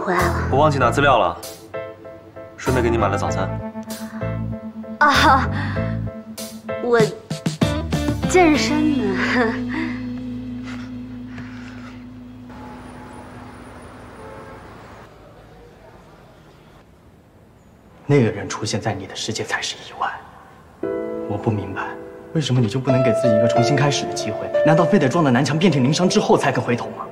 回来了？我忘记拿资料了，顺便给你买了早餐。啊，我健身呢。那个人出现在你的世界才是意外。我不明白，为什么你就不能给自己一个重新开始的机会？难道非得撞到南墙遍体鳞伤之后才肯回头吗？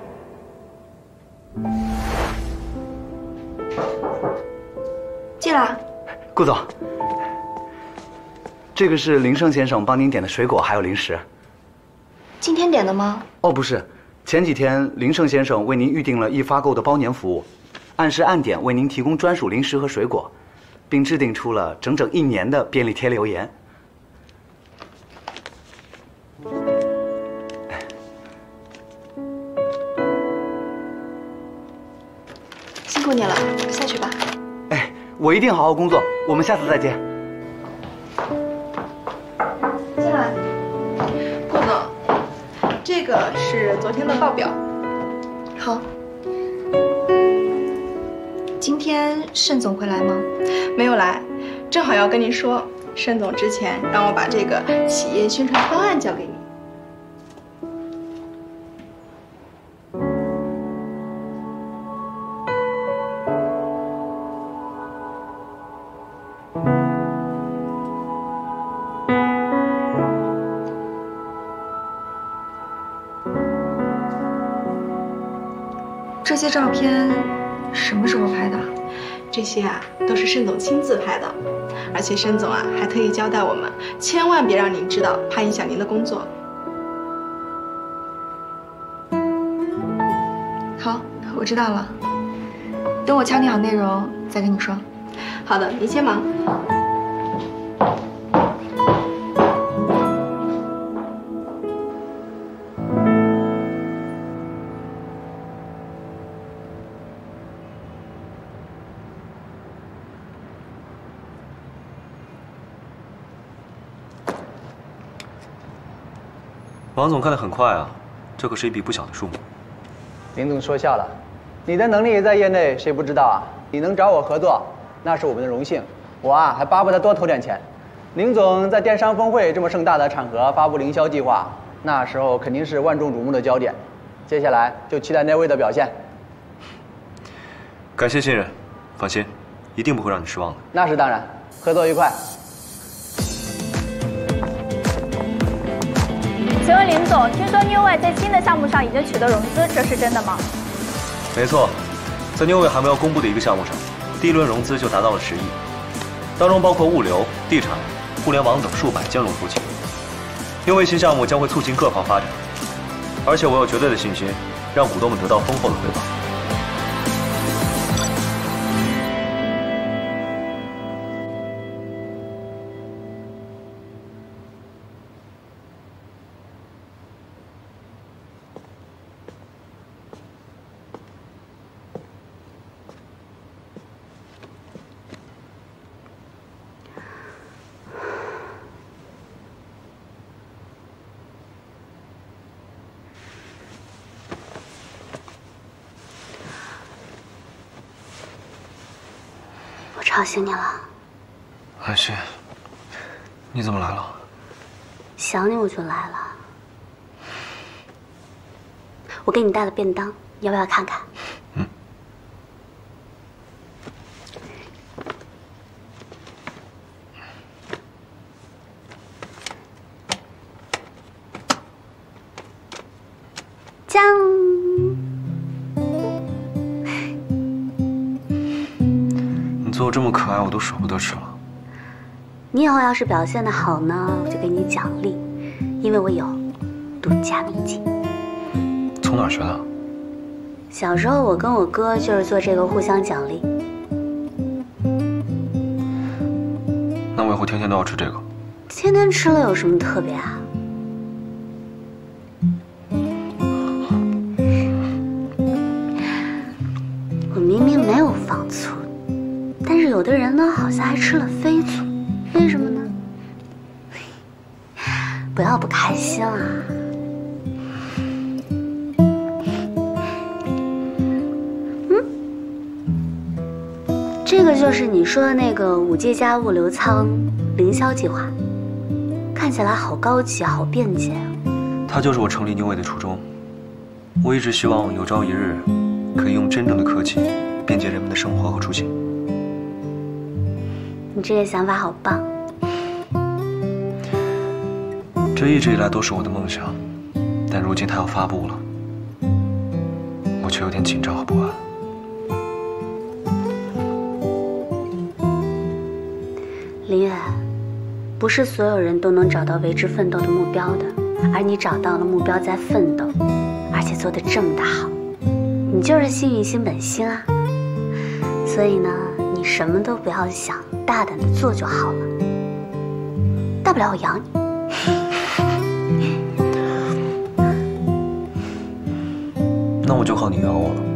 顾总，这个是林胜先生帮您点的水果还有零食。今天点的吗？哦，不是，前几天林胜先生为您预定了易发购的包年服务，按时按点为您提供专属零食和水果，并制定出了整整一年的便利贴留言。辛苦你了，下去我一定好好工作，我们下次再见。进来，顾总，这个是昨天的报表。好。今天盛总会来吗？没有来，正好要跟您说，盛总之前让我把这个企业宣传方案交给你。照片什么时候拍的？这些啊，都是盛总亲自拍的，而且盛总啊还特意交代我们，千万别让您知道，怕影响您的工作。好，我知道了，等我敲定好内容再跟你说。好的，您先忙。王总看得很快啊，这可是一笔不小的数目。林总说笑了，你的能力在业内谁不知道啊？你能找我合作，那是我们的荣幸。我啊还巴不得多投点钱。林总在电商峰会这么盛大的场合发布营销计划，那时候肯定是万众瞩目的焦点。接下来就期待那位的表现。感谢信任，放心，一定不会让你失望的。那是当然，合作愉快。请问林总，听说 New Way 在新的项目上已经取得融资，这是真的吗？没错，在 New Way 还没有公布的一个项目上，第一轮融资就达到了十亿，当中包括物流、地产、互联网等数百兼容服务企业。New Way 新项目将会促进各方发展，而且我有绝对的信心，让股东们得到丰厚的回报。吵醒你了，韩旭，你怎么来了？想你我就来了。我给你带了便当，要不要看看？这么可爱，我都舍不得吃了。你以后要是表现的好呢，我就给你奖励，因为我有独家秘籍。从哪儿学的？小时候我跟我哥就是做这个互相奖励。那我以后天天都要吃这个。天天吃了有什么特别啊？说的那个五 G 加物流仓凌霄计划，看起来好高级，好便捷啊！它就是我成立 New Way 的初衷。我一直希望有朝一日，可以用真正的科技便捷人们的生活和出行。你这个想法好棒！这一直以来都是我的梦想，但如今它要发布了，我却有点紧张和不安。明月，不是所有人都能找到为之奋斗的目标的，而你找到了目标，在奋斗，而且做得这么的好，你就是幸运星本星啊！所以呢，你什么都不要想，大胆的做就好了。大不了我养你。那我就靠你养我了。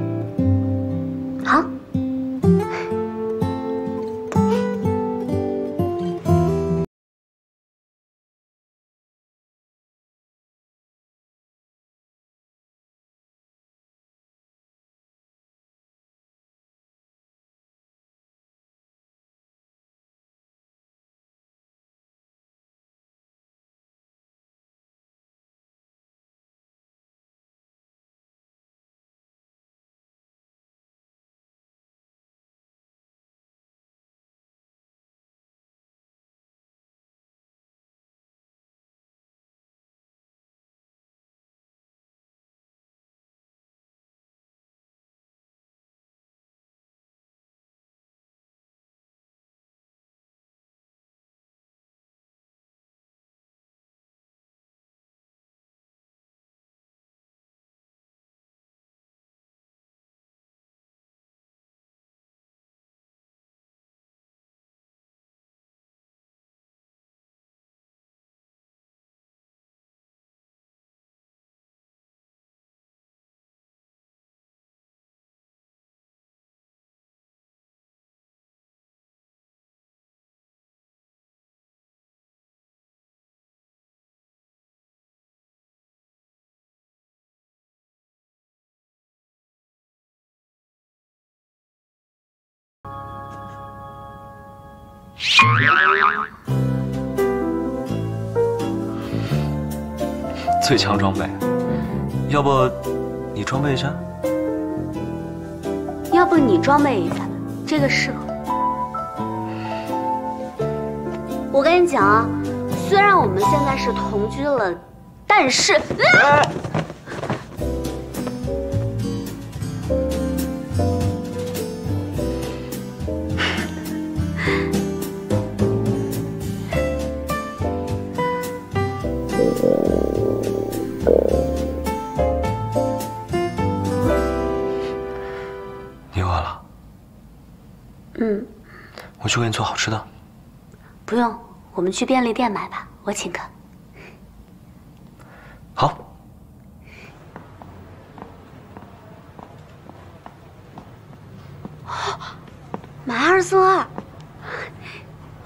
最强装备，要不你装备一下？要不你装备一下，这个适合。我跟你讲啊，虽然我们现在是同居了，但是。嗯，去给你做好吃的。不用，我们去便利店买吧，我请客。好。买二送二，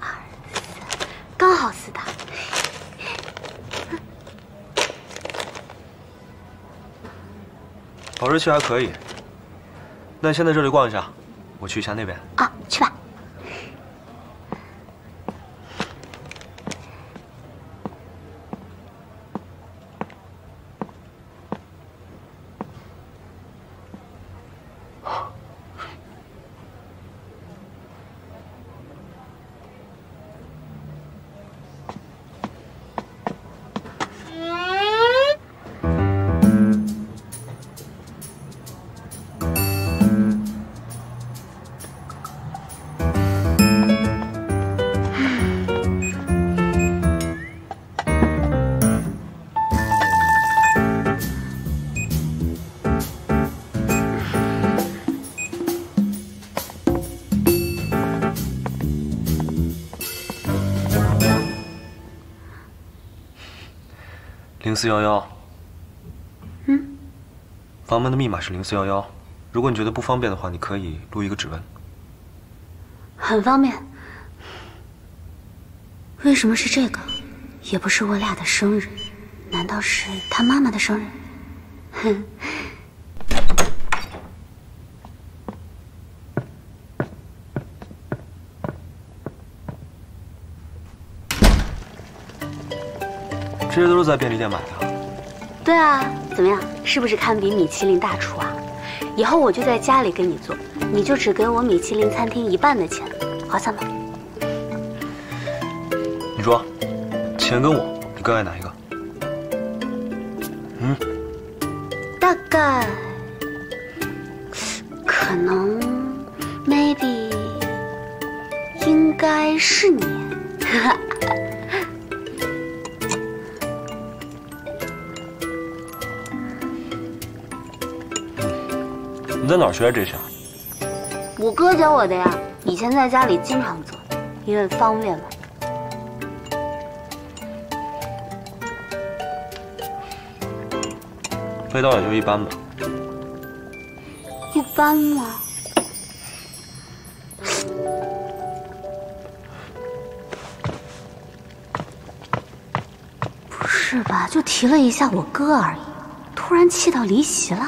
二刚好四打。保质期还可以，那先在这里逛一下。我去一下那边啊，四幺幺，嗯，房门的密码是零四幺幺。如果你觉得不方便的话，你可以录一个指纹。很方便。为什么是这个？也不是我俩的生日，难道是他妈妈的生日？哼。这些都是在便利店买的。对啊，怎么样？是不是堪比米其林大厨啊？以后我就在家里给你做，你就只给我米其林餐厅一半的钱，划算吗？你说，钱跟我，你更爱哪一个？嗯，大概，你在哪儿学的这些？我哥教我的呀，以前在家里经常做，因为方便嘛。味道也就一般吧。一般吗？不是吧？就提了一下我哥而已，突然气到离席了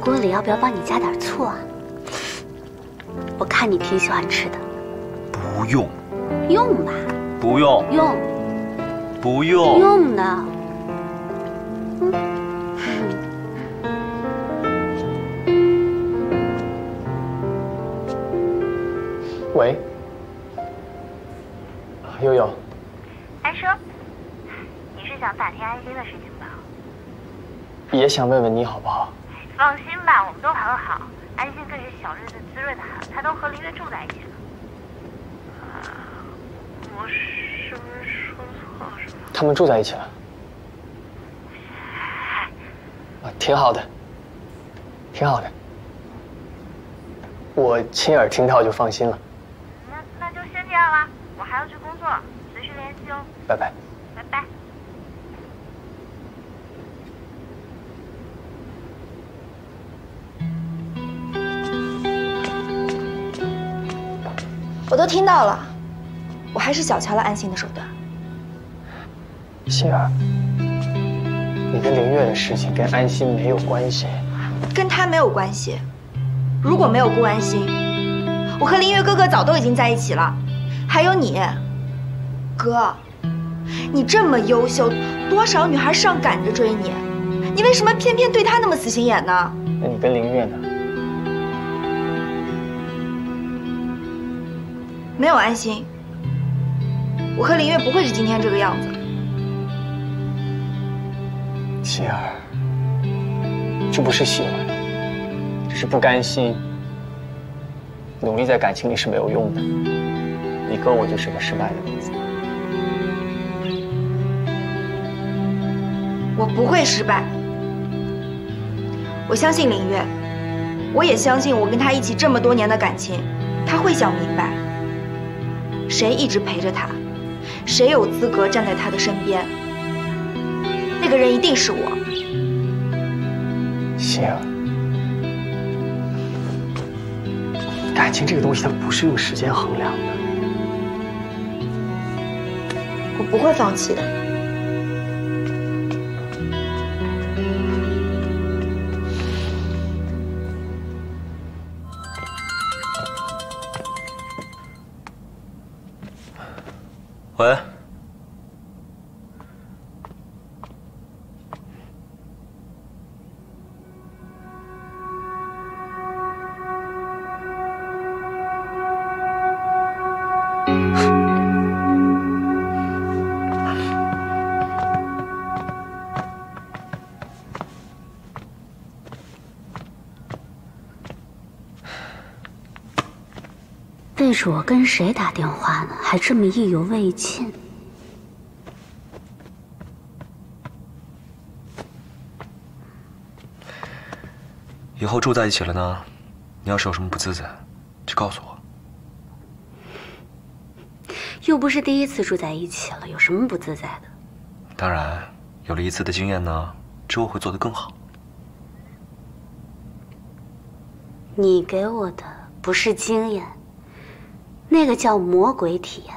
锅里要不要帮你加点醋啊？我看你挺喜欢吃的。不用，用吧，不用，用不用。用的。喂，悠悠，安生，你是想打听安心的事情吧？也想问问你好不好？放心吧，我们都很好。安心更是小日子滋润的很，他都和林月住在一起了。啊，我是不是说错了什么？他们住在一起了？啊，挺好的，挺好的。我亲耳听到就放心了。那那就先这样啦，我还要去工作，随时联系哦。拜拜。拜拜。我都听到了，我还是小瞧了安心的手段。心儿，你跟林月的事情跟安心没有关系。跟他没有关系。如果没有顾安心，我和林月哥哥早都已经在一起了。还有你，哥，你这么优秀，多少女孩上赶着追你，你为什么偏偏对他那么死心眼呢？那你跟林月呢？没有安心，我和林月不会是今天这个样子。心儿，这不是喜欢，只是不甘心。努力在感情里是没有用的，你哥我就是个失败的例子。我不会失败，我相信林月，我也相信我跟他一起这么多年的感情，他会想明白。谁一直陪着他，谁有资格站在他的身边？那个人一定是我。行，感情这个东西它不是用时间衡量的。我不会放弃的。喂，背着我跟谁打电话呢？还这么意犹未尽。以后住在一起了呢，你要是有什么不自在，就告诉我。又不是第一次住在一起了，有什么不自在的？当然，有了一次的经验呢，之后会做得更好。你给我的不是经验，那个叫魔鬼体验。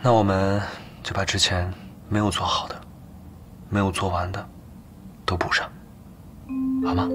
那我们就把之前没有做好的、没有做完的，都补上，好吗？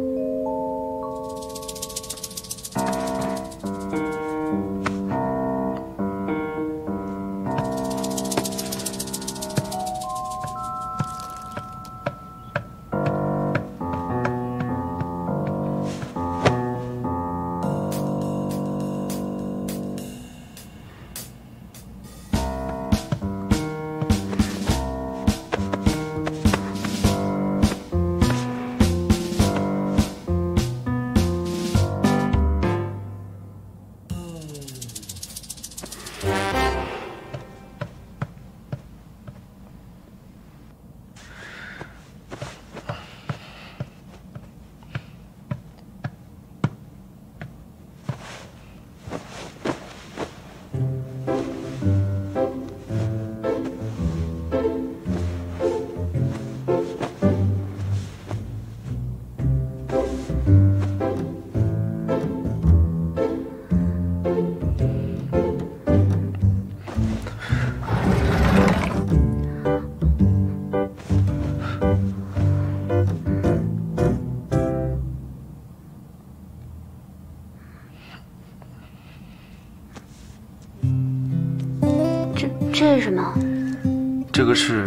是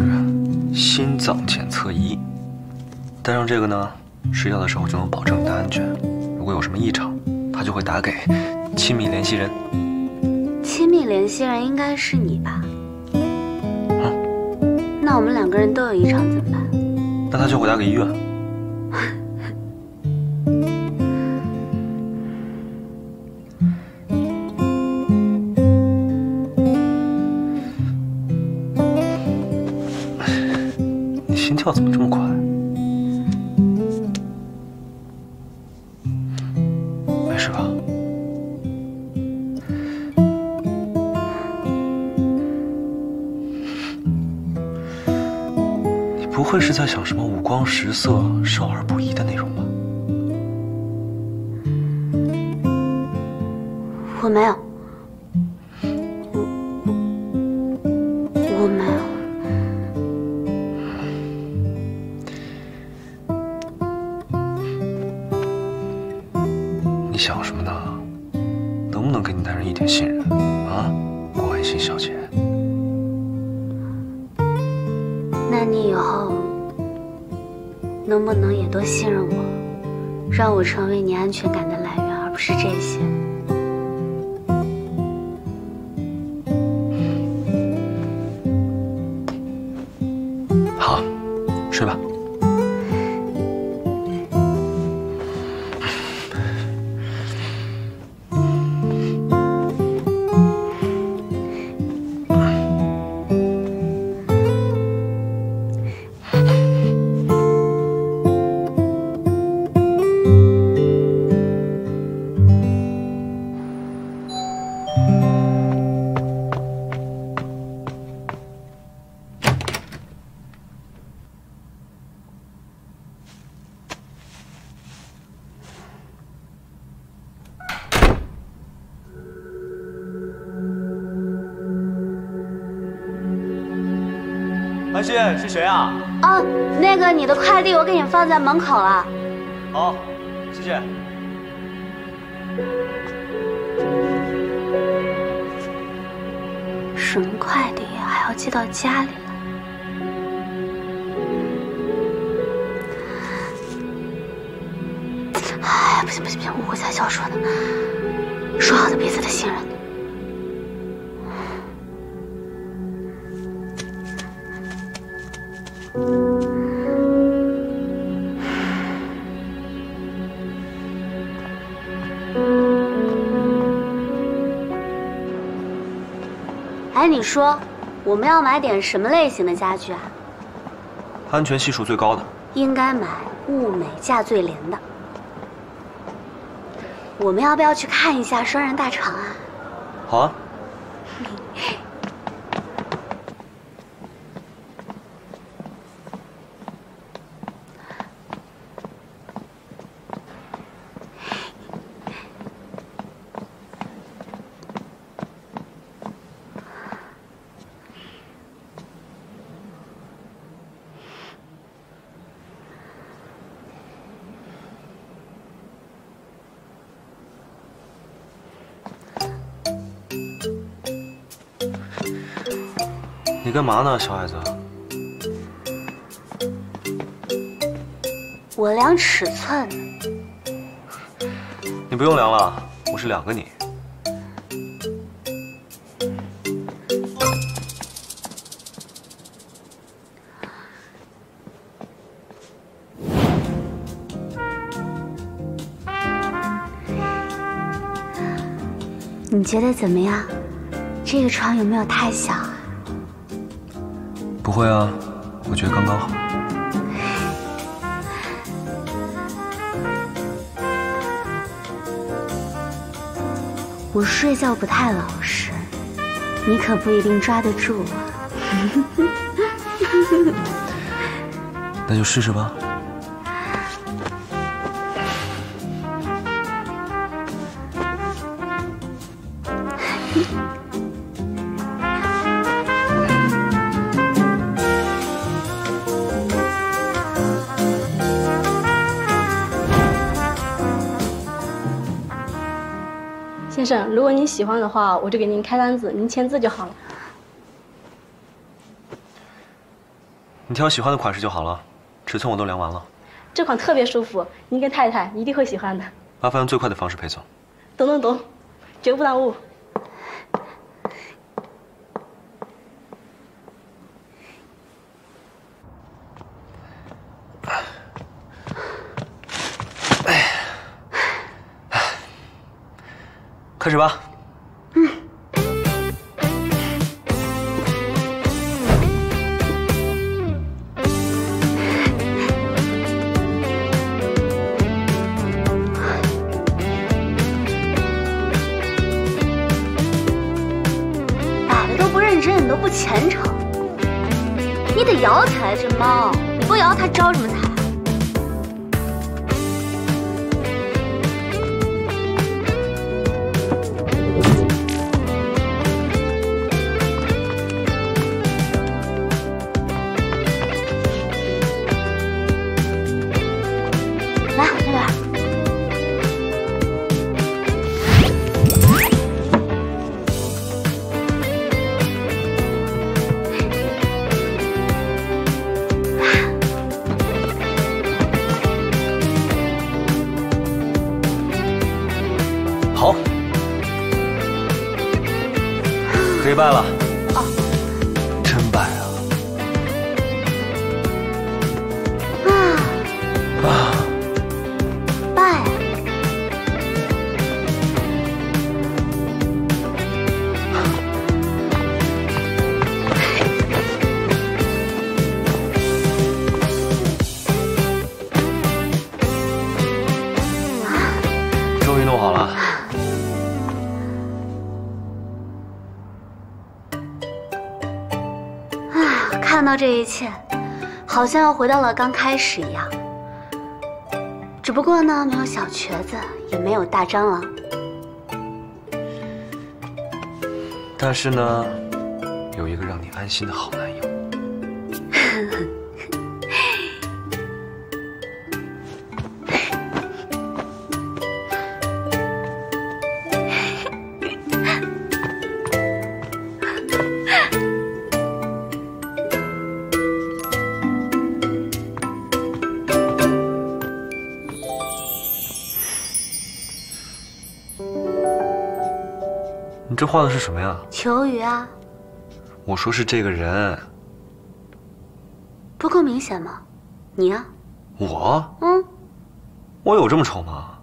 心脏检测仪，带上这个呢，睡觉的时候就能保证你的安全。如果有什么异常，他就会打给亲密联系人。亲密联系人应该是你吧？嗯。那我们两个人都有异常怎么办？那他就会打给医院。什么五光十色、少儿不宜的内容吗？我没有，我我我没有。你想什么呢？能不能给你男人一点信任啊，郭安心小姐？能不能也多信任我，让我成为你安全感的来源，而不是这些？的快递我给你放在门口了。好，谢谢。什么快递，还要寄到家里来？哎，不行不行不行，我会才教说呢。说好的彼此的信任。你说我们要买点什么类型的家具啊？安全系数最高的。应该买物美价最廉的。我们要不要去看一下双人大床啊？你干嘛呢，小矮子？我量尺寸。你不用量了，我是两个你。你觉得怎么样？这个床有没有太小啊？不会啊，我觉得刚刚好。我睡觉不太老实，你可不一定抓得住我。那就试试吧。生，如果您喜欢的话，我就给您开单子，您签字就好了。你挑喜欢的款式就好了，尺寸我都量完了。这款特别舒服，您跟太太一定会喜欢的。麻烦用最快的方式配送。懂懂懂，绝不耽误。开始吧。摆的都不认真，你都不虔诚。你得摇起来，这猫，你不摇它招什么财？这一切，好像又回到了刚开始一样。只不过呢，没有小瘸子，也没有大蟑螂。但是呢，有一个让你安心的好这画的是什么呀？求鱼啊，我说是这个人，不够明显吗？你呀、我嗯，我有这么丑吗？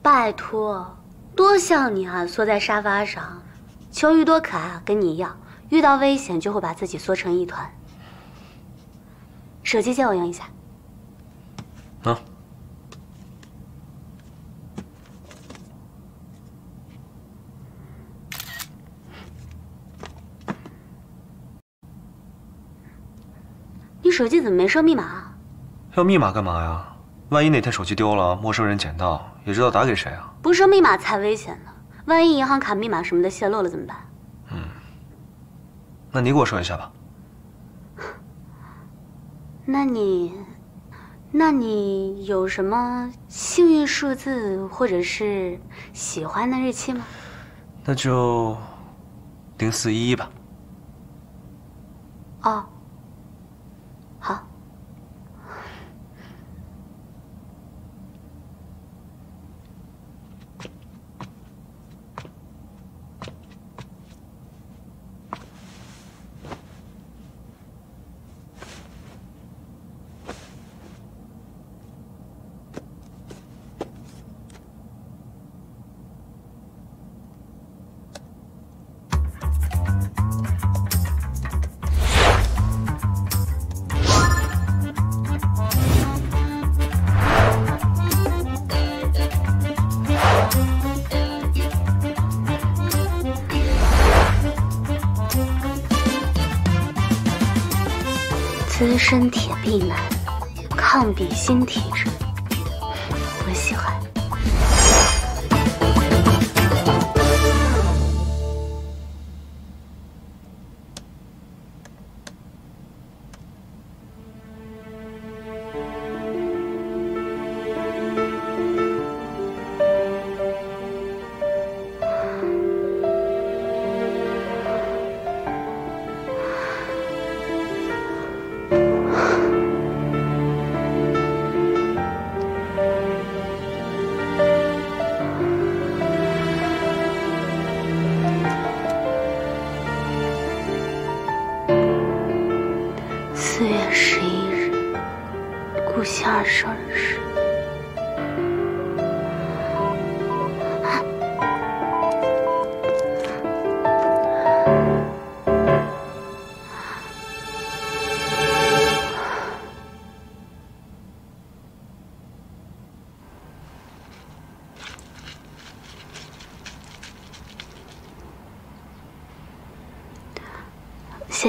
拜托，多像你啊，缩在沙发上。求鱼多可爱啊，跟你一样，遇到危险就会把自己缩成一团。手机借我用一下。啊，手机怎么没设密码？啊要密码干嘛呀？万一哪天手机丢了，陌生人捡到，也知道打给谁啊？不设密码才危险呢。万一银行卡密码什么的泄露了怎么办？嗯，那你给我说一下吧。那你，那你有什么幸运数字或者是喜欢的日期吗？那就零四一一吧。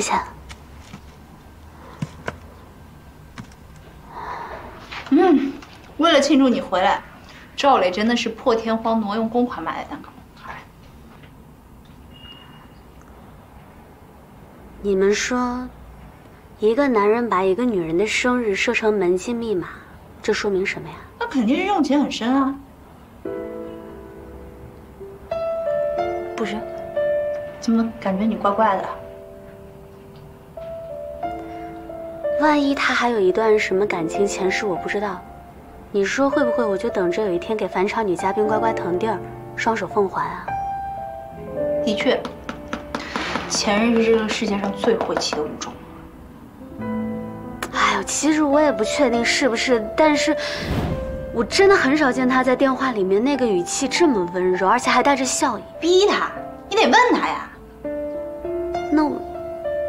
谢谢。嗯，为了庆祝你回来，赵磊真的是破天荒挪用公款买的蛋糕。你们说，一个男人把一个女人的生日设成门禁密码，这说明什么呀？那肯定是用情很深啊。不是，怎么感觉你怪怪的？万一他还有一段什么感情前世我不知道，你说会不会我就等着有一天给返场女嘉宾乖乖腾地儿，双手奉还啊？的确，前任是这个世界上最晦气的物种。哎呦，其实我也不确定是不是，但是我真的很少见他在电话里面那个语气这么温柔，而且还带着笑意。逼他，你得问他呀。那我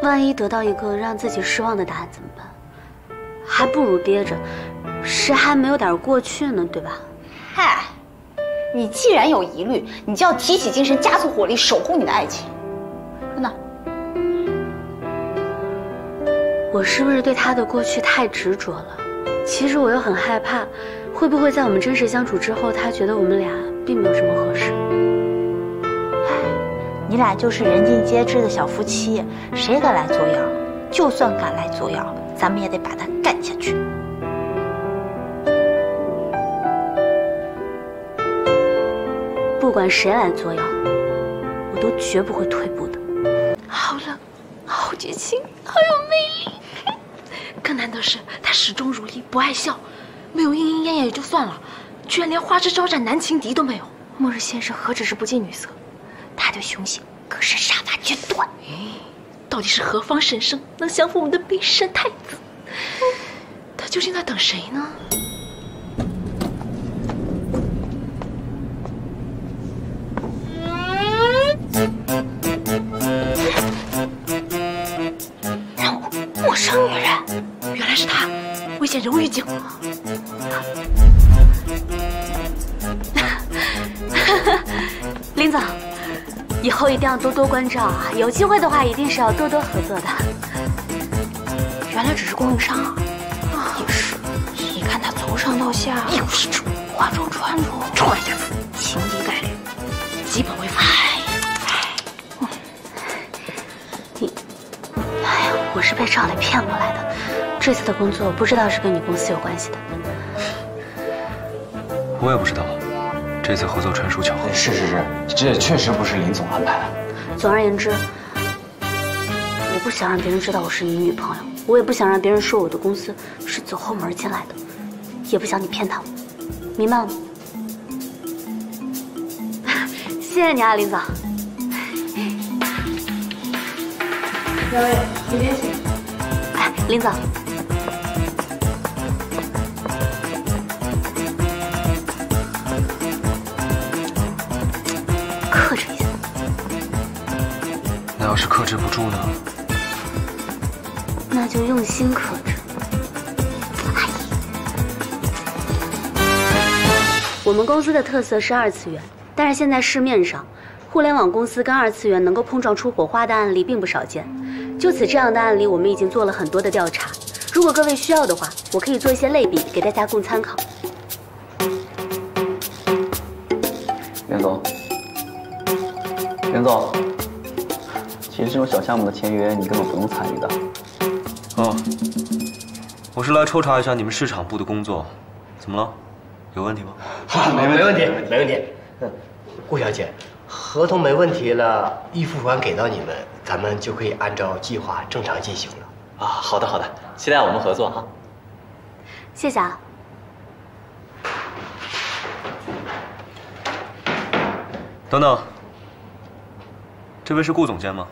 万一得到一个让自己失望的答案怎么办？还不如憋着，谁还没有点过去呢？对吧？嗨，你既然有疑虑，你就要提起精神，加速火力，守护你的爱情。真的。我是不是对他的过去太执着了？其实我又很害怕，会不会在我们真实相处之后，他觉得我们俩并没有这么合适？你俩就是人尽皆知的小夫妻，谁敢来作妖？就算敢来作妖，咱们也得把他干下去。不管谁来作妖，我都绝不会退步的。好冷，好绝情，好有魅力。更难的是，他始终如一，不爱笑，没有莺莺燕燕也就算了，居然连花枝招展男情敌都没有。末日先生何止是不近女色，他对雄性可是杀伐决断。到底是何方神圣能降服我们的冰山太子？他究竟在等谁呢？一定要多多关照啊！有机会的话，一定是要多多合作的。原原来只是供应商啊！也是，你看他从上到下，又是处化妆穿着，穿下子情敌概率基本为负。你，哎呀，我是被赵磊骗过来的。这次的工作不知道是跟你公司有关系的。我也不知道，这次合作纯属巧合。是是是，这确实不是林总安排的。总而言之，我不想让别人知道我是你女朋友，我也不想让别人说我的公司是走后门进来的，也不想你骗他们，明白了吗？谢谢你啊，林总。两位，里面请。哎，林总。用心克制。我们公司的特色是二次元，但是现在市面上，互联网公司跟二次元能够碰撞出火花的案例并不少见。就此这样的案例，我们已经做了很多的调查。如果各位需要的话，我可以做一些类比给大家供参考。袁总，袁总，其实这种小项目的签约你根本不用参与的。哦，我是来抽查一下你们市场部的工作，怎么了？有问题吗？没没问题，没问题。嗯，顾小姐，合同没问题了，预付款给到你们，咱们就可以按照计划正常进行了。啊，好的好的，期待我们合作哈。谢谢啊。等等，这位是顾总监吗？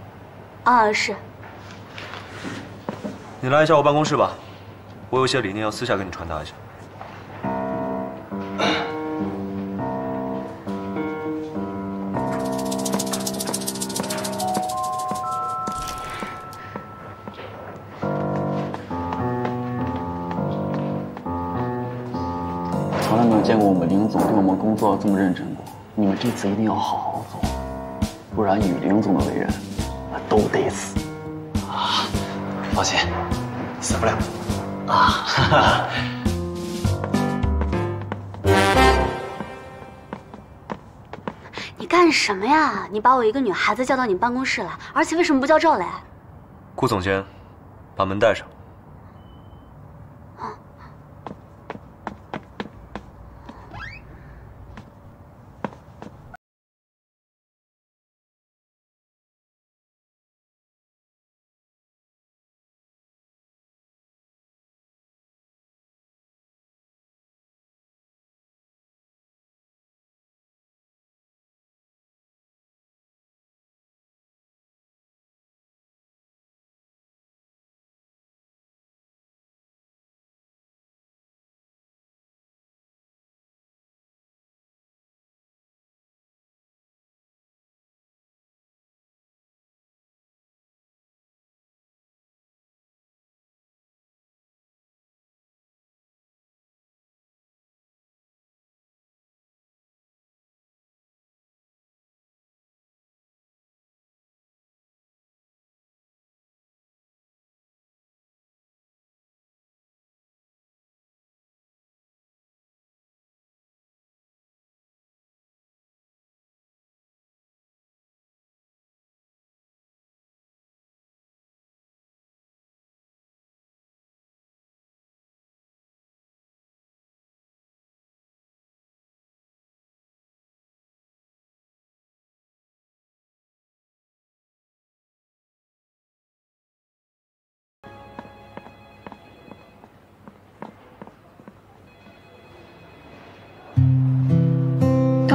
啊，是。你来一下我办公室吧，我有些理念要私下跟你传达一下。从来没有见过我们林总对我们工作这么认真过。你们这次一定要好好做，不然以林总的为人，都得死。啊，放心，死不了。啊，哈哈。你干什么呀？你把我一个女孩子叫到你办公室来，而且为什么不叫赵磊？顾总监，把门带上。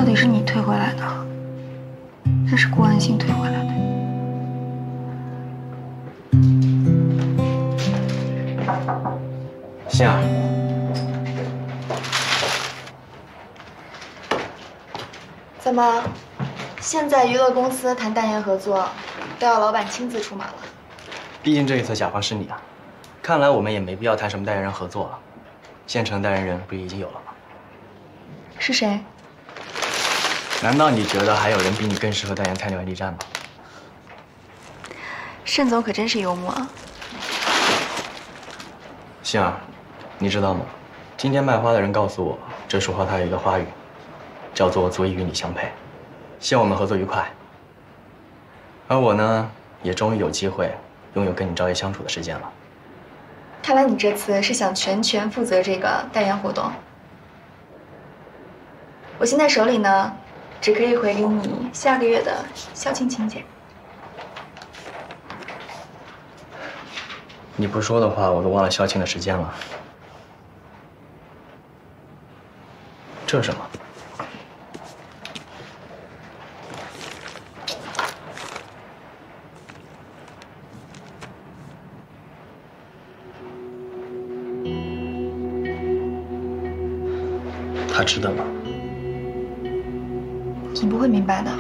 底是你退回来的，还是顾安心退回来的？心儿，怎么，现在娱乐公司谈代言合作，都要老板亲自出马了？毕竟这一次甲方是你啊，看来我们也没必要谈什么代言人合作了。现成代言人不是已经有了吗？是谁？难道你觉得还有人比你更适合代言菜鸟 AD 站吗？盛总可真是幽默啊！星儿，你知道吗？今天卖花的人告诉我，这束花它有一个花语，叫做“足以与你相配”，希望我们合作愉快。而我呢，也终于有机会拥有跟你朝夜相处的时间了。看来你这次是想全权负责这个代言活动。我现在手里呢，只可以回给你下个月的校庆请柬。你不说的话，我都忘了校庆的时间了。这是什么？他值得吗？你不会明白的。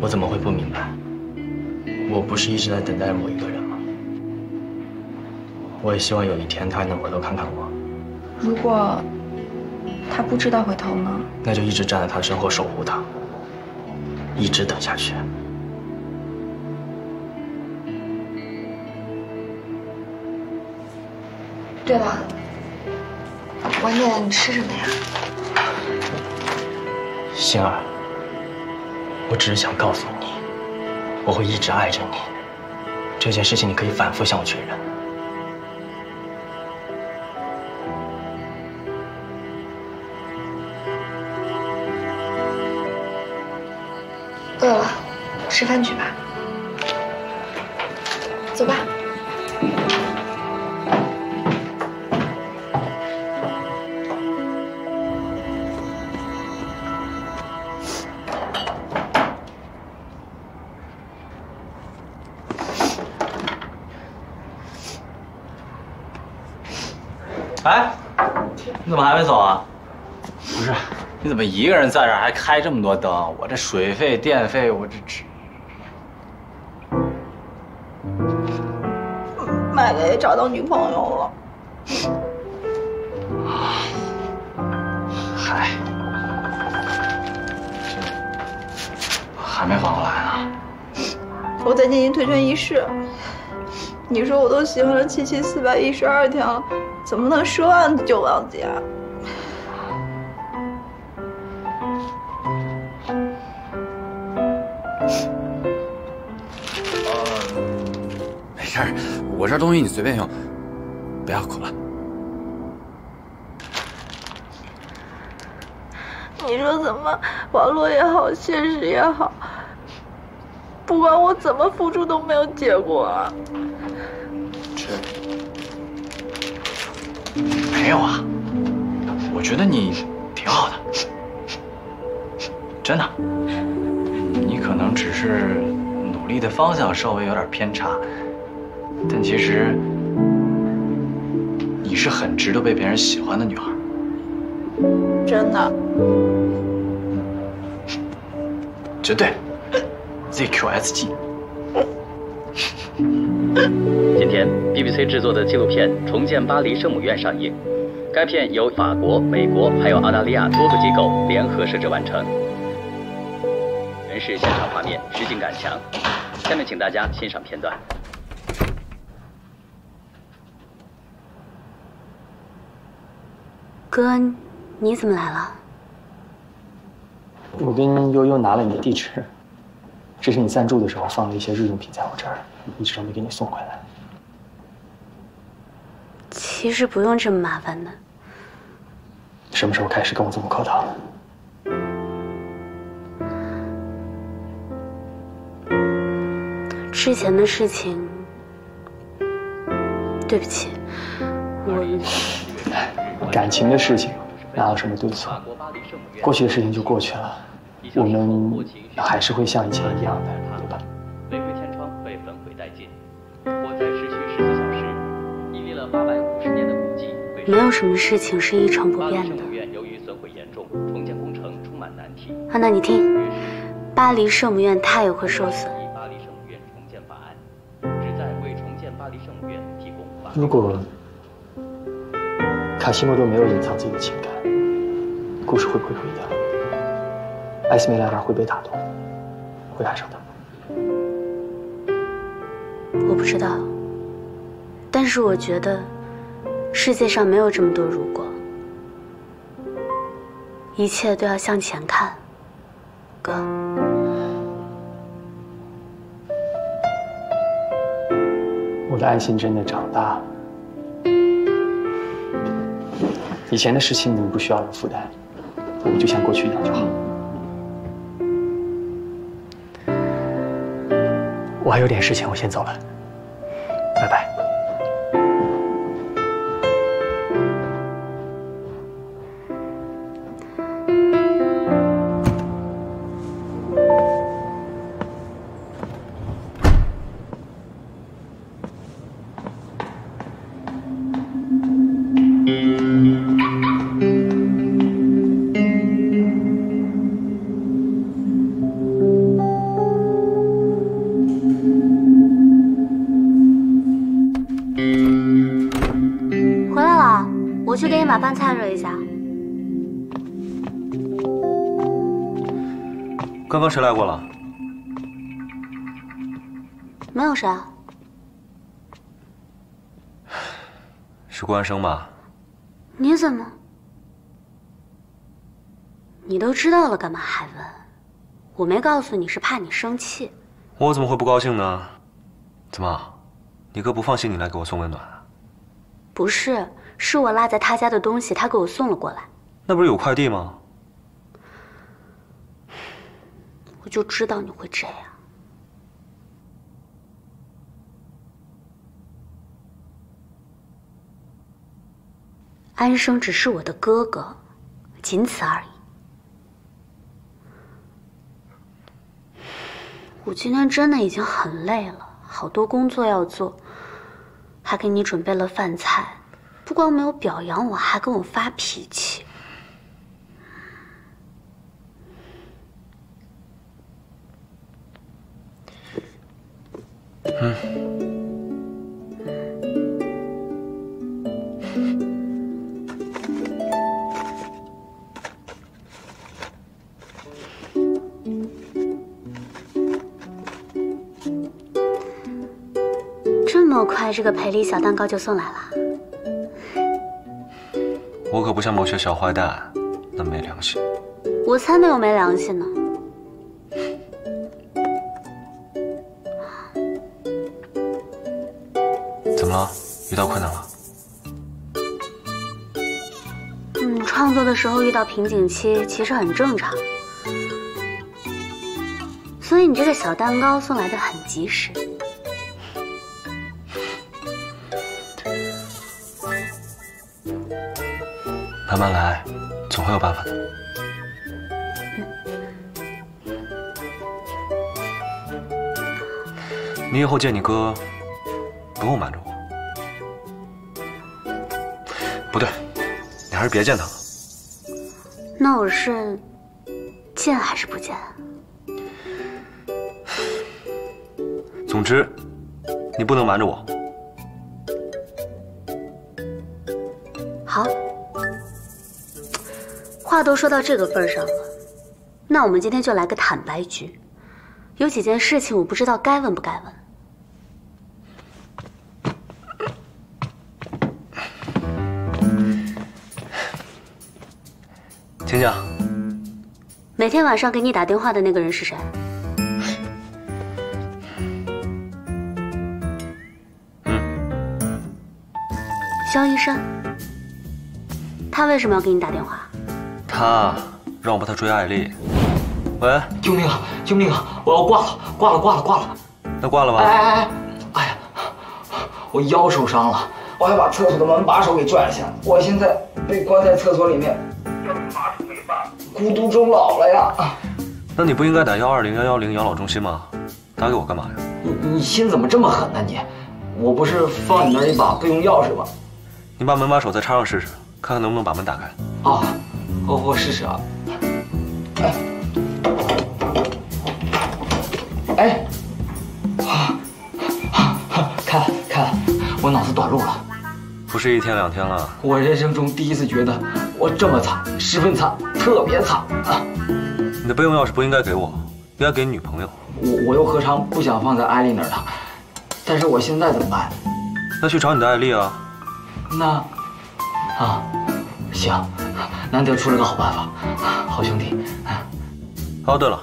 我怎么会不明白？我不是一直在等待某一个人吗？我也希望有一天他还能回头看看我。如果他不知道回头呢？那就一直站在他身后守护他，一直等下去。对了，晚点吃什么呀？星儿，我只是想告诉你，我会一直爱着你。这件事情你可以反复向我确认。饿了，吃饭去吧。走吧。你怎么一个人在这儿还开这么多灯？我这水费、电费，我这只……麦雷找到女朋友了。嗨，这还没缓过来呢。我在进行退圈仪式。你说我都喜欢了七七四百一十二天了，怎么能说忘记就忘记啊？这东西你随便用，不要哭了。你说怎么，网络也好，现实也好，不管我怎么付出都没有结果啊？没有啊，我觉得你挺好的，真的。你可能只是努力的方向稍微有点偏差，但其实你是很值得被别人喜欢的女孩。真的？绝对。ZQSG。今天，BBC 制作的纪录片《重建巴黎圣母院》上映。该片由法国、美国还有澳大利亚多个机构联合摄制完成，全是现场画面，实景感强。下面请大家欣赏片段。哥，你怎么来了？我跟悠悠拿了你的地址，这是你暂住的时候放了一些日用品在我这儿，一直都没给你送回来。其实不用这么麻烦的。什么时候开始跟我这么客套了？之前的事情，对不起，我感情的事情哪有什么对错？过去的事情就过去了，我们还是会像以前一样的，对吧？玫瑰天窗被焚毁殆尽，火灾持续十四小时，屹立了八百五十年的古迹。没有什么事情是一成不变的。由于损毁严重，重建工程充满难题。啊，那你听，巴黎圣母院它也会受损。巴黎圣母院重建法案旨在为重建巴黎圣母院提供。如果卡西莫多没有隐藏自己的情感，故事会不会不一样？艾斯梅拉达会被打动，会爱上他。我不知道。但是我觉得，世界上没有这么多如果，一切都要向前看，哥。我的安心真的长大了。以前的事情你们不需要有负担，我们就像过去一样就好。我还有点事情，我先走了，谁来过了？没有谁啊，是顾安生吧？你怎么？你都知道了，干嘛还问？我没告诉你是怕你生气。我怎么会不高兴呢？怎么，你哥不放心你来给我送温暖啊？不是，是我落在他家的东西，他给我送了过来。那不是有快递吗？我就知道你会这样。安生只是我的哥哥，仅此而已。我今天真的已经很累了，好多工作要做，还给你准备了饭菜，不光没有表扬我，还跟我发脾气。嗯。这么快，这个赔礼小蛋糕就送来了。我可不像某些小坏蛋那么没良心。我才没有没良心呢。到困难了？嗯，创作的时候遇到瓶颈期，其实很正常。所以你这个小蛋糕送来的很及时。慢慢来，总会有办法的。你以后见你哥，不用瞒着我。不对，你还是别见他了。那我是见还是不见？总之，你不能瞒着我。好，话都说到这个份上了，那我们今天就来个坦白局。有几件事情我不知道该问不该问。请讲。每天晚上给你打电话的那个人是谁？肖医生。他为什么要给你打电话？他让我帮他追艾丽。喂，救命啊！救命啊！我要挂了，挂了，挂了，挂了。那挂了吧？哎哎哎！哎呀，我腰受伤了，我还把厕所的门把手给拽下，我现在被关在厕所里面，孤独终老了呀。那你不应该打幺二零幺幺零养老中心吗？打给我干嘛呀？你你心怎么这么狠呢你？我不是放你那儿一把备用钥匙吗？你把门把手再插上试试，看看能不能把门打开。啊，我我试试啊。哎，哎，啊，开了开了，我脑子短路了。不是一天两天了。我人生中第一次觉得我这么惨，十分惨，特别惨啊！你的备用钥匙不应该给我，应该给你女朋友。我我又何尝不想放在艾丽那儿呢？但是我现在怎么办？那去找你的艾丽啊。那，啊，行，难得出了个好办法，好兄弟。哦，对了，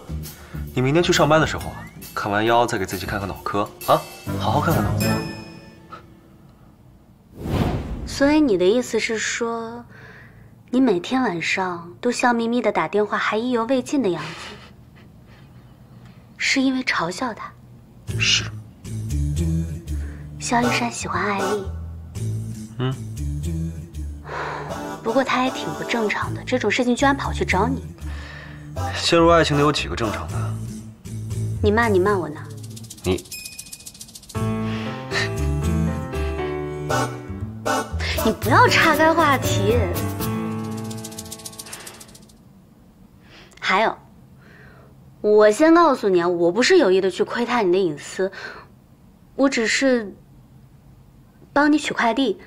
你明天去上班的时候啊，看完腰再给自己看看脑科啊，好好看看脑子。所以你的意思是说，你每天晚上都笑眯眯的打电话，还意犹未尽的样子，是因为嘲笑他？是。萧一山喜欢艾丽。嗯。不过他也挺不正常的，这种事情居然跑去找你。陷入爱情的有几个正常的？你骂你骂我呢？你。你不要岔开话题。还有，我先告诉你啊，我不是有意的去窥探你的隐私，我只是帮你取快递。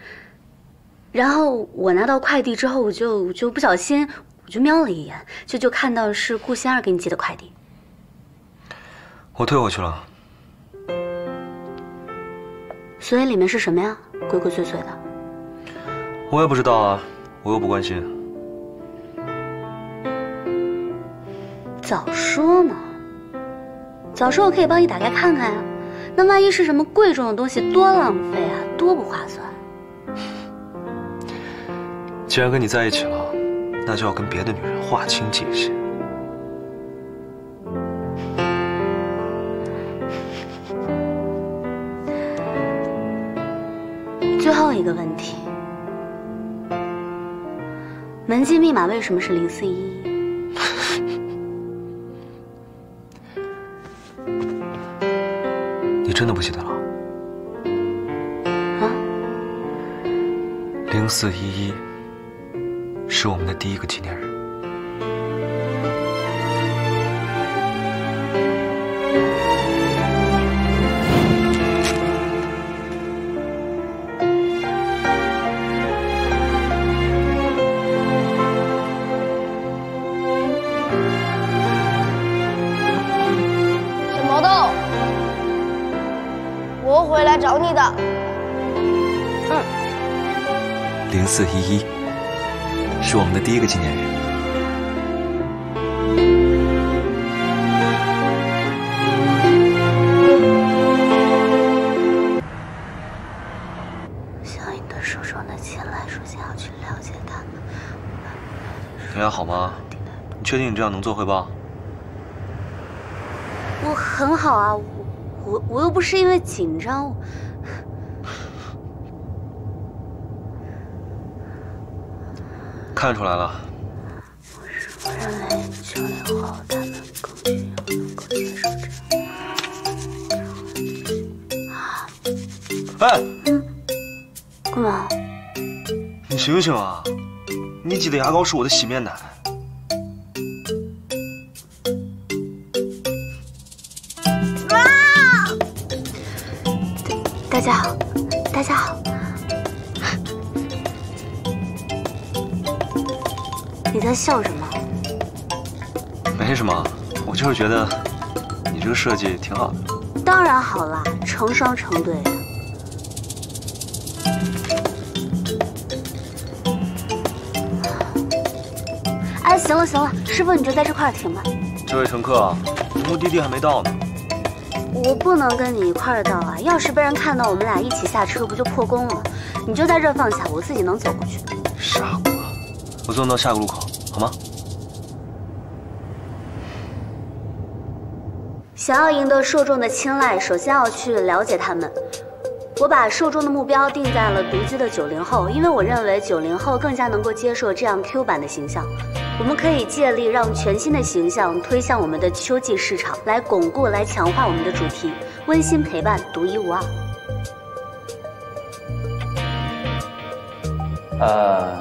然后我拿到快递之后，我就就不小心，我就瞄了一眼，就就看到是顾仙儿给你寄的快递。我退回去了。所以里面是什么呀？鬼鬼祟祟的。我也不知道啊，我又不关心。早说嘛！早说我可以帮你打开看看呀。那万一是什么贵重的东西，多浪费啊，多不划算。既然跟你在一起了，那就要跟别的女人划清界限。最后一个问题，门禁密码为什么是零四一一？你真的不记得了？啊？零四一一。是我们的第一个纪念日。四一一。是我们的第一个纪念日。想以你的手中的青睐，首先要去了解他们。你还好吗？你确定你这样能做汇报？我很好啊，我我我又不是因为紧张。看出来了。我认为九零后他们更需要能够接受这样。哎，干嘛？你醒醒啊！你挤的牙膏是我的洗面奶。觉得你这个设计挺好的。当然好啦，成双成对的。哎，行了行了，师傅你就在这块停吧。这位乘客，目的地还没到呢。我不能跟你一块儿到啊，要是被人看到我们俩一起下车，不就破功了？你就在这放下，我自己能走过去。傻瓜，我送你到下个路口。好吗？想要赢得受众的青睐，首先要去了解他们。我把受众的目标定在了独居的九零后，因为我认为九零后更加能够接受这样 Q 版的形象。我们可以借力让全新的形象推向我们的秋季市场，来巩固、来强化我们的主题：温馨陪伴，独一无二。呃，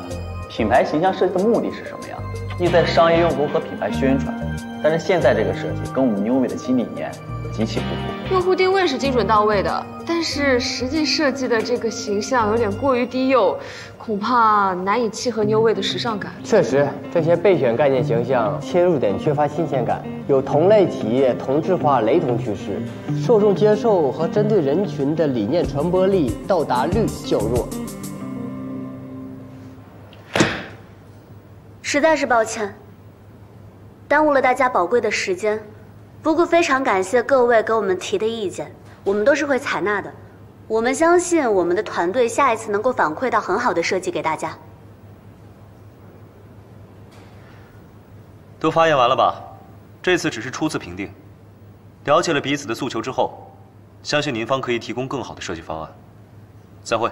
品牌形象设计的目的是什么呀？意在商业用途和品牌宣传，但是现在这个设计跟我们 New Way 的新理念极其不符。用户定位是精准到位的，但但是实际设计的这个形象有点过于低幼，恐怕难以契合妞味的时尚感。确实，这些备选概念形象切入点缺乏新鲜感，有同类企业同质化雷同趋势，受众接受和针对人群的理念传播力到达率较弱。实在是抱歉，耽误了大家宝贵的时间。不过非常感谢各位给我们提的意见，我们都是会采纳的。我们相信我们的团队下一次能够反馈到很好的设计给大家。都发言完了吧？这次只是初次评定，了解了彼此的诉求之后，相信您方可以提供更好的设计方案。散会。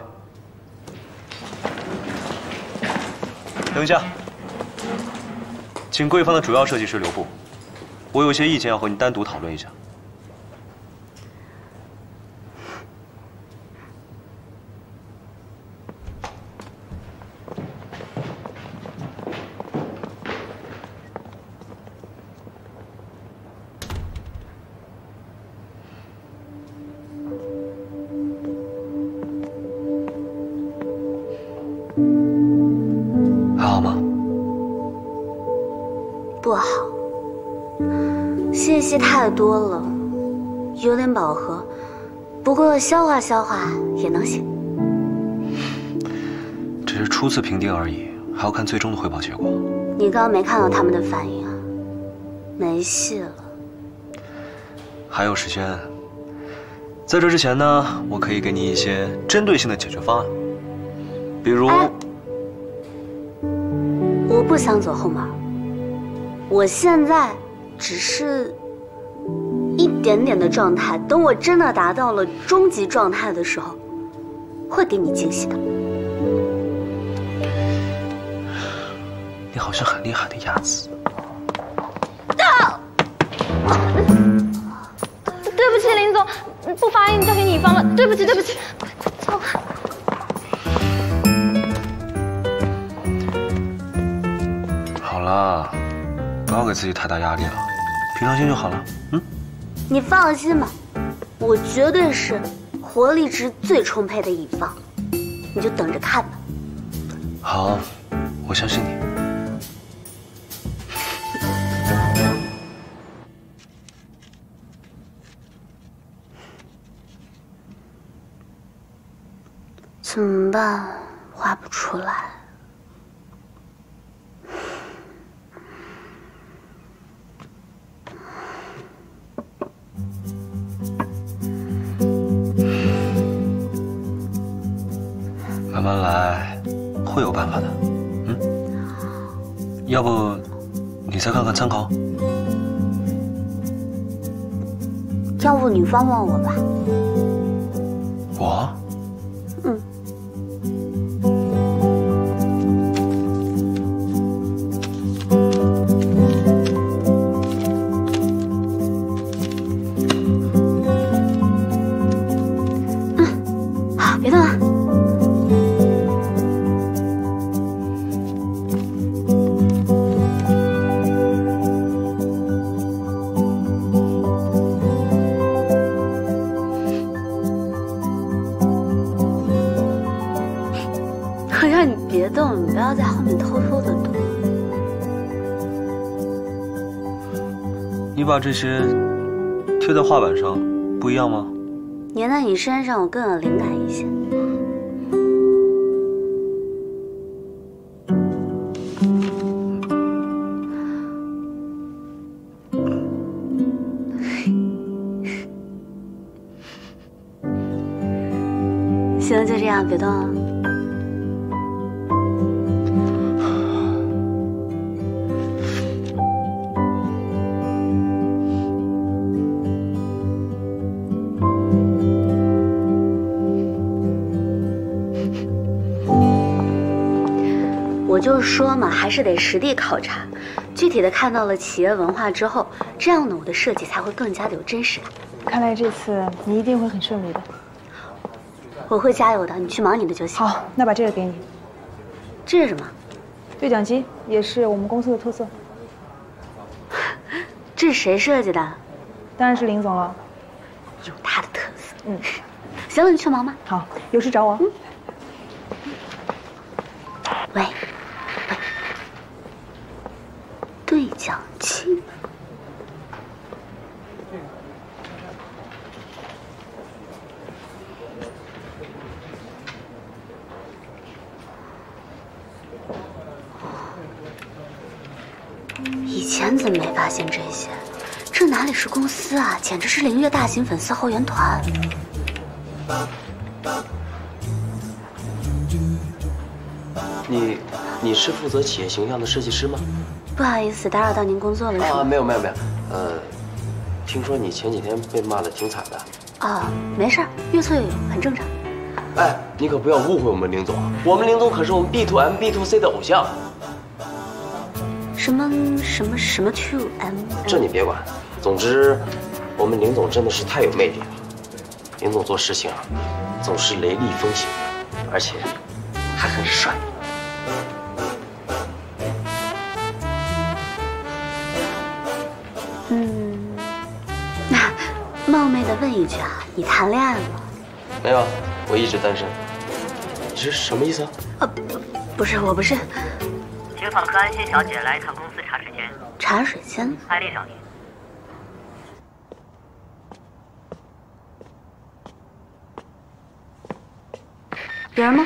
等一下，请贵方的主要设计师留步。我有些意见要和你单独讨论一下。不好。信息太多了，有点饱和，不过消化消化也能行。只是初次评定而已，还要看最终的汇报结果。你刚刚没看到他们的反应啊？没戏了。还有时间，在这之前呢，我可以给你一些针对性的解决方案，比如……我不想走后门，我现在。只是一点点的状态，等我真的达到了终极状态的时候，会给你惊喜的。你好像很厉害的样子。对不起，林总，不发音交给你方了。对不起，对不起。走。好了，不要给自己太大压力了。平常心就好了，嗯。你放心吧，我绝对是活力值最充沛的乙方，你就等着看吧。好，我相信你。怎么办？画不出来。慢慢来，会有办法的。嗯，要不你再看看参考？要不你帮帮我吧？我？把这些贴在画板上，不一样吗？粘在你身上，我更有灵感一些。行，就这样，别动啊。说嘛，还是得实地考察，具体的看到了企业文化之后，这样呢，我的设计才会更加的有真实感。看来这次你一定会很顺利的，我会加油的。你去忙你的就行。好，那把这个给你。这是什么？对讲机，也是我们公司的特色。这是谁设计的？当然是林总了。有他的特色。嗯，行了，你去忙吧。好，有事找我。嗯。喂，喂，对讲机。以前怎么没发现这些？这哪里是公司是凌月大型粉丝后援团。你，你是负责企业形象的设计师吗？不好意思，打扰到您工作了？啊，没有没有没有，呃，听说你前几天被骂的挺惨的。啊，没事儿，越挫越勇，很正常。哎，你可不要误会我们林总，我们林总可是我们 B to M B to C 的偶像。什么什么什么 to M？这你别管，总之，我们林总真的是太有魅力了。林总做事情啊，总是雷厉风行，而且还很帅。嗯，那冒昧的问一句啊，你谈恋爱了吗？没有，我一直单身。你是什么意思啊？啊，不，不是，我不是。请访客安心小姐来一趟公司茶水间。茶水间。艾丽找您。人吗？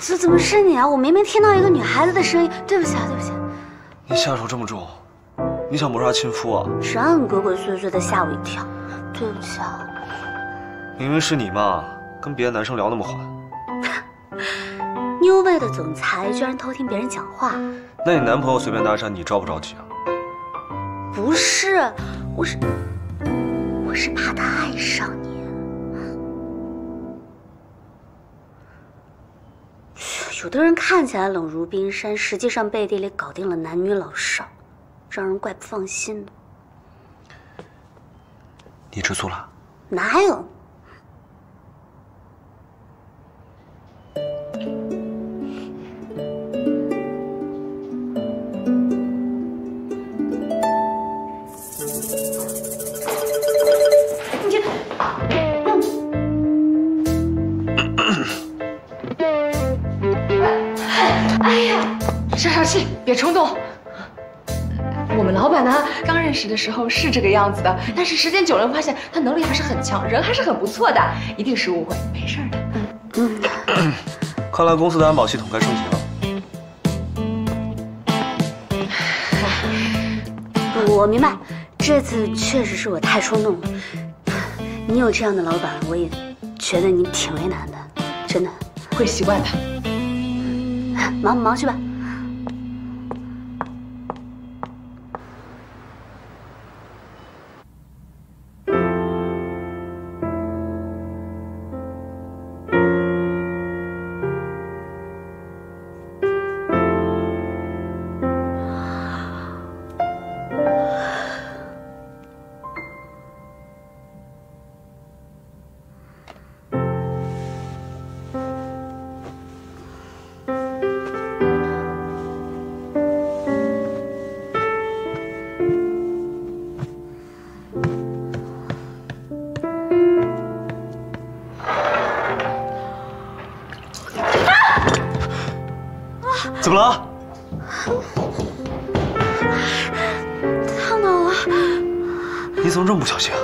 这怎么是你啊？我明明听到一个女孩子的声音。对不起啊，对不起。你下手这么重，你想谋杀亲夫啊？谁让你鬼鬼祟祟的吓我一跳。对不起啊。明明是你嘛，跟别的男生聊那么欢。妞味的总裁居然偷听别人讲话。那你男朋友随便搭讪你着不着急啊？不是，我是。我是怕他爱上你。有的人看起来冷如冰山，实际上背地里搞定了男女老少，让人怪不放心的。你吃醋了？哪有？消消气，别冲动。我们老板呢，刚认识的时候是这个样子的，但是时间久了，发现他能力还是很强，人还是很不错的，一定是误会，没事的。嗯嗯。看来公司的安保系统该升级了。我明白，这次确实是我太冲动了。你有这样的老板，我也觉得你挺为难的，真的。会习惯的。忙忙去吧。怎么了？烫到了！你怎么这么不小心啊？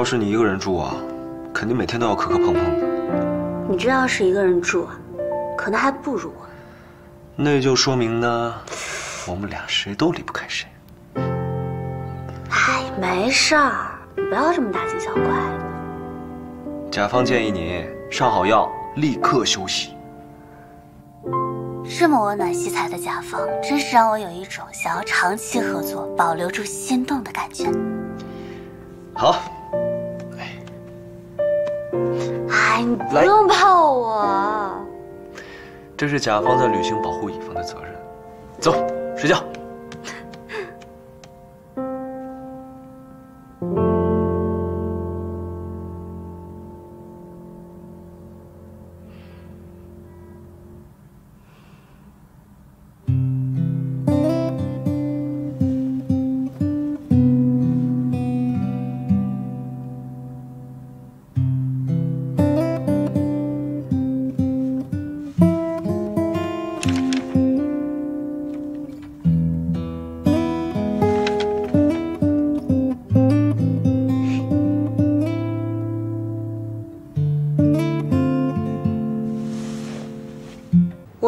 要是你一个人住啊，肯定每天都要磕磕碰碰的。你这要是一个人住啊，可能还不如我。那就说明呢，我们俩谁都离不开谁。哎，没事儿，你不要这么大惊小怪。甲方建议你上好药，立刻休息。这么温暖惜才的甲方，真是让我有一种想要长期合作、保留住心动的感觉。好，这是甲方在履行保护乙方的责任。走，睡觉。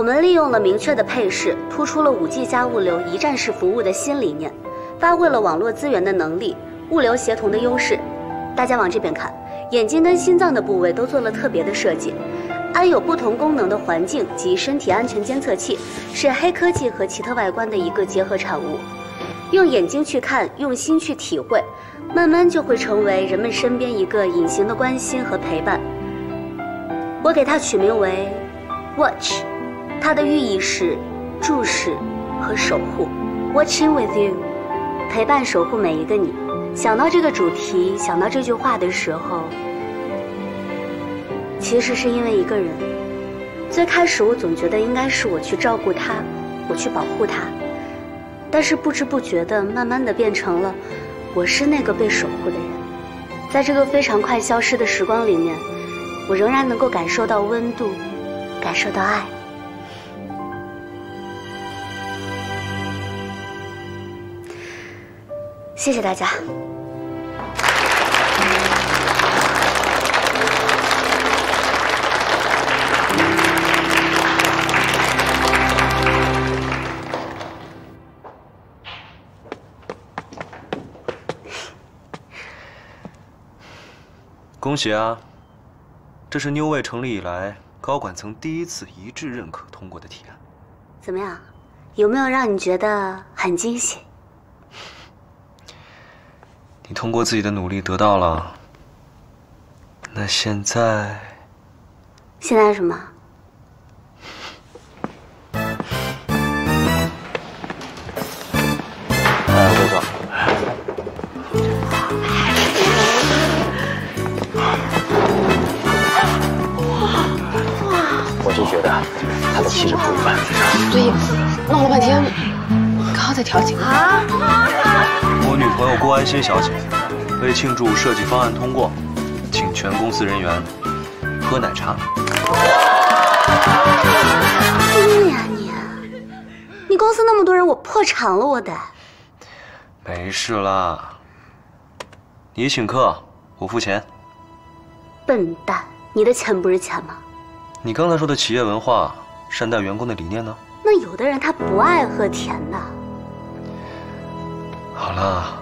我们利用了明确的配饰，突出了五 G 加物流一站式服务的新理念，发挥了网络资源的能力、物流协同的优势。大家往这边看，眼睛跟心脏的部位都做了特别的设计，安有不同功能的环境及身体安全监测器，是黑科技和奇特外观的一个结合产物。用眼睛去看，用心去体会，慢慢就会成为人们身边一个隐形的关心和陪伴。我给它取名为 Watch。它的寓意是注视和守护，Watching with you，陪伴守护每一个你。想到这个主题，想到这句话的时候，其实是因为一个人。最开始我总觉得应该是我去照顾他，我去保护他，但是不知不觉的，慢慢的变成了我是那个被守护的人。在这个非常快消失的时光里面，我仍然能够感受到温度，感受到爱。谢谢大家。恭喜啊！这是 New Way 成立以来高管层第一次一致认可通过的提案。怎么样？有没有让你觉得很惊喜？你通过自己的努力得到了，那现在？现在什么？来，魏总。我就觉得他的气质不一般。所以闹了半天，刚刚在调情啊。我女朋友郭安心小姐为庆祝设计方案通过，请全公司人员喝奶茶。你呀你，你公司那么多人，我破产了，我得。没事啦，你请客，我付钱。笨蛋，你的钱不是钱吗？你刚才说的企业文化、善待员工的理念呢？那有的人他不爱喝甜的。好了，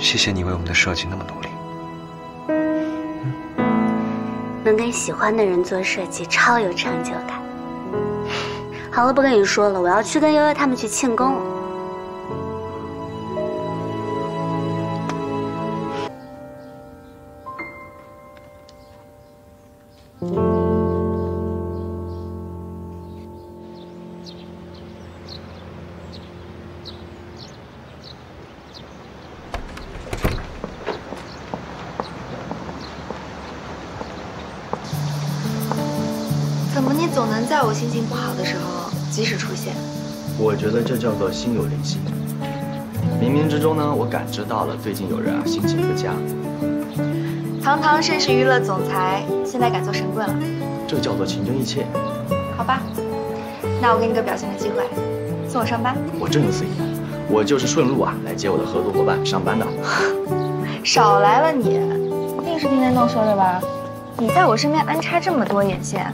谢谢你为我们的设计那么努力。能跟喜欢的人做设计，超有成就感。好了，不跟你说了，我要去跟悠悠他们去庆功了。这叫做心有灵犀。冥冥之中呢，我感知到了最近有人啊心情不佳。堂堂盛世娱乐总裁，现在改做神棍了，这叫做情真意切。好吧？那我给你个表现的机会，送我上班。我正有此意，我就是顺路啊来接我的合作伙伴上班的。少来了你，一定是听天动说的吧？你在我身边安插这么多眼线，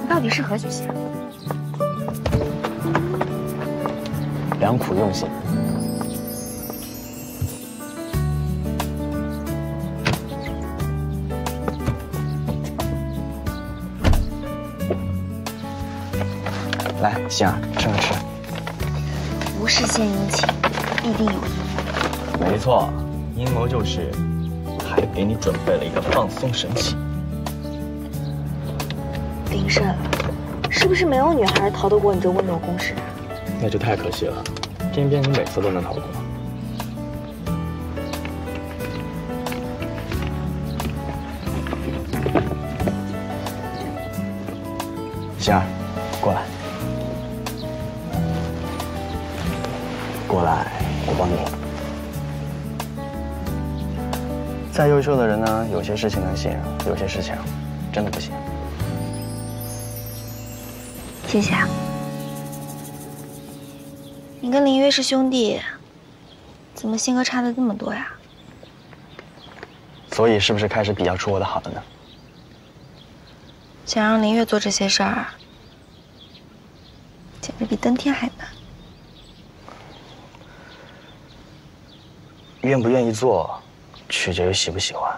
你到底是何居心？良苦用心。来，心儿，吃着吃。无事献殷勤，必定有阴谋。没错，阴谋就是，还给你准备了一个放松神器。林胜，是不是没有女孩逃得过你这温柔攻势？啊那就太可惜了，偏偏你每次都能逃过。星儿，过来，过来，我帮你。再优秀的人呢，有些事情能行，有些事情真的不行。谢谢啊。你跟林月是兄弟，怎么性格差的这么多呀？所以是不是开始比较出我的好了呢？想让林月做这些事儿，简直比登天还难。愿不愿意做，取决于喜不喜欢。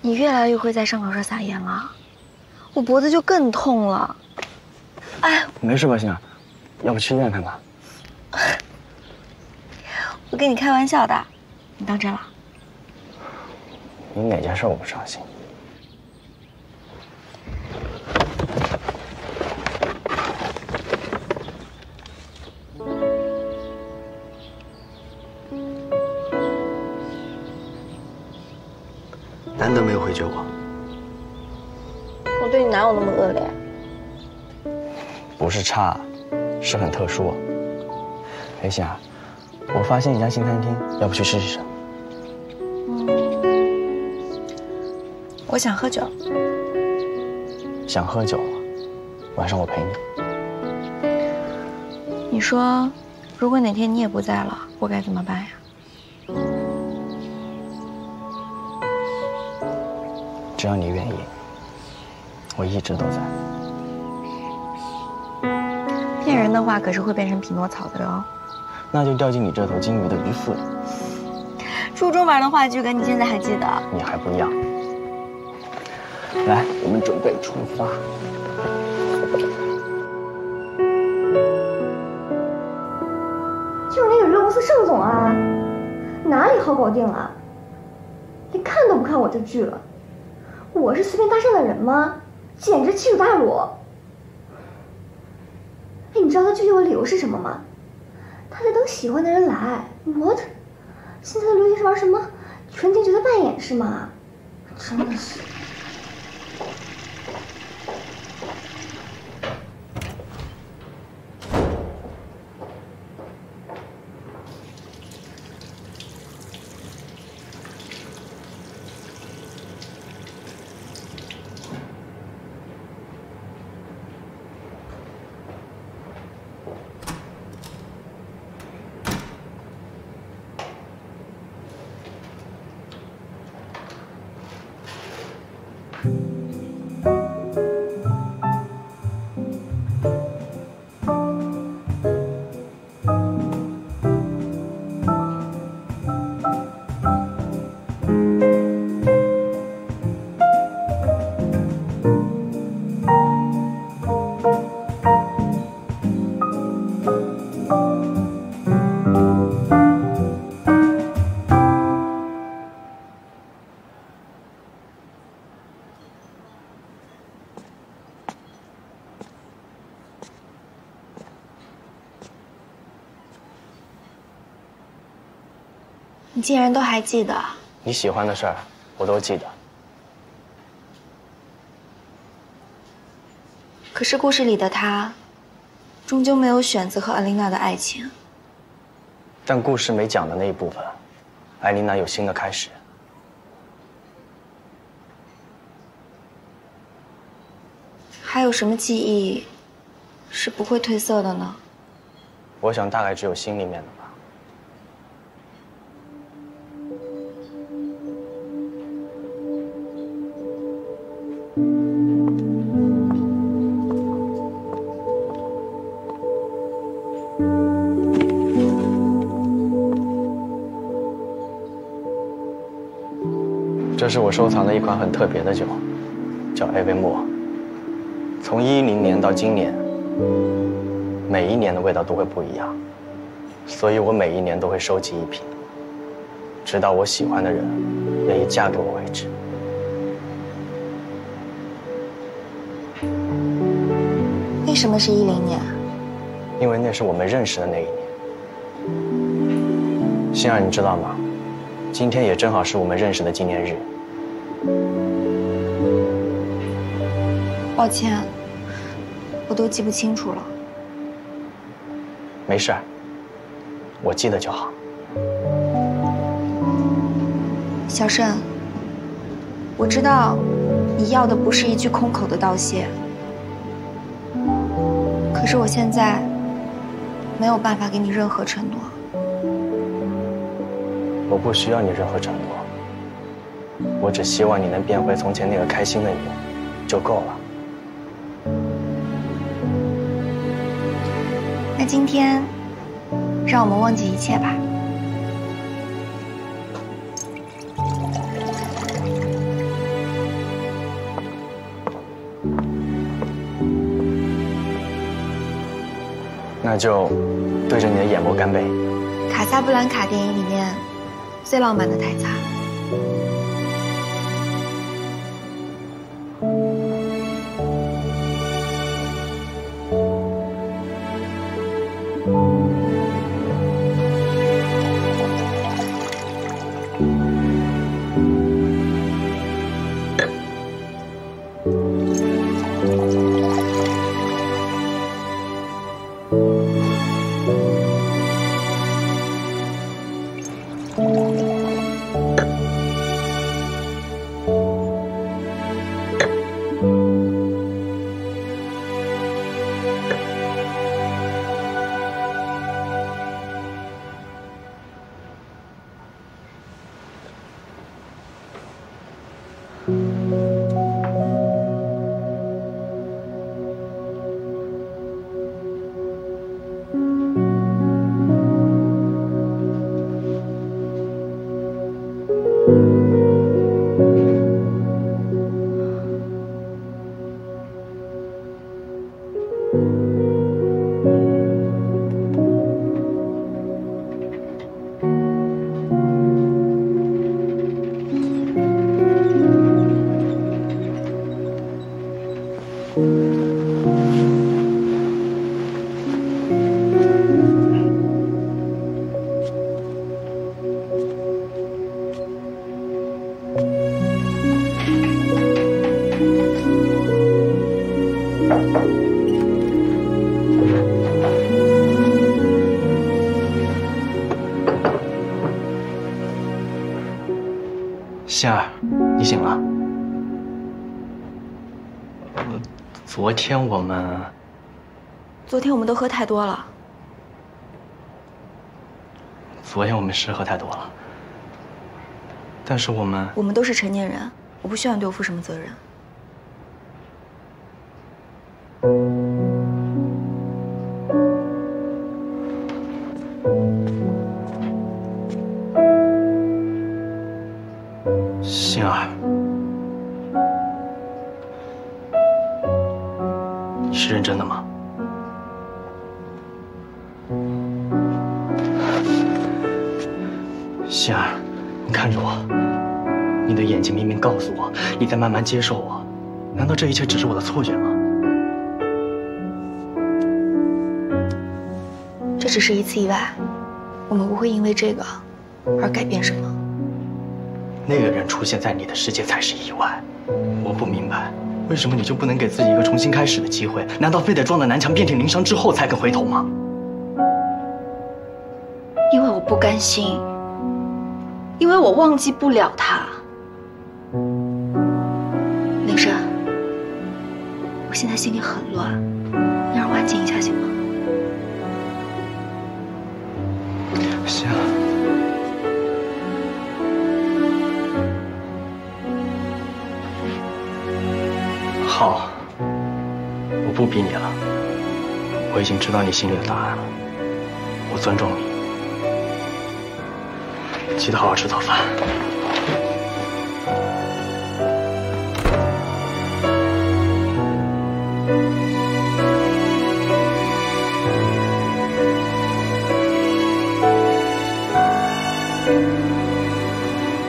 你越来越会在伤口上撒盐了，我脖子就更痛了。哎，没事吧，欣儿？要不去医院看看？我跟你开玩笑的，你当真了？你哪件事我不伤心？难得没有回绝我，我对你哪有那么恶劣？不是差，是很特殊。哎，欣儿，我发现一家新餐厅，要不去试试？我想喝酒。想喝酒，晚上我陪你。你说，如果哪天你也不在了，我该怎么办呀？只要你愿意，我一直都在。骗人的话可是会变成匹诺曹的哟。那就掉进你这头金鱼的鱼腹里。初中玩的话剧梗，你现在还记得？你还不一样。来，我们准备出发。就是那个娱乐公司盛总啊，哪里好搞定啊？连看都不看我这剧了。我是随便搭讪的人吗？简直欺辱大辱！你知道他拒绝我的理由是什么吗？他在等喜欢的人来。What？现在的流行是玩什么全情角色扮演是吗？真的是。竟然都还记得？你喜欢的事儿，我都记得。可是故事里的他，终究没有选择和艾琳娜的爱情。但故事没讲的那一部分，艾琳娜有新的开始。还有什么记忆是不会褪色的呢？我想大概只有心里面的是我收藏的一款很特别的酒，叫艾维莫。从一零年到今年，每一年的味道都会不一样，所以我每一年都会收集一瓶，直到我喜欢的人愿意嫁给我为止。为什么是一零年？因为那是我们认识的那一年。心儿，你知道吗？今天也正好是我们认识的纪念日。抱歉，我都记不清楚了。没事，我记得就好。小盛，我知道你要的不是一句空口的道谢，可是我现在没有办法给你任何承诺。我不需要你任何承诺，我只希望你能变回从前那个开心的你，就够了。那今天，让我们忘记一切吧。那就对着你的眼眸干杯。卡萨布兰卡电影里面最浪漫的台词。昨天我们，昨天我们都喝太多了。昨天我们是喝太多了，但是我们，我们都是成年人，我不需要你对我负什么责任。慢慢接受我，难道这一切只是我的错觉吗？这只是一次意外，我们不会因为这个而改变什么。那个人出现在你的世界才是意外，我不明白，为什么你就不能给自己一个重新开始的机会？难道非得撞到南墙遍体鳞伤之后才肯回头吗？因为我不甘心，因为我忘记不了他。知道你心里的答案了，我尊重你。记得好好吃早饭。